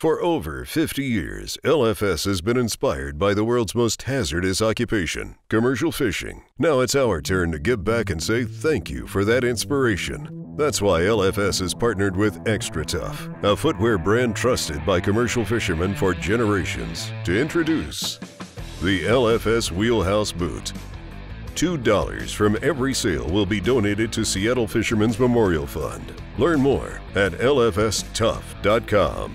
For over 50 years, LFS has been inspired by the world's most hazardous occupation, commercial fishing. Now it's our turn to give back and say thank you for that inspiration. That's why LFS has partnered with Xtratuf, a footwear brand trusted by commercial fishermen for generations, to introduce the LFS Wheelhouse Boot. $2 from every sale will be donated to Seattle Fishermen's Memorial Fund. Learn more at lfstuf.com.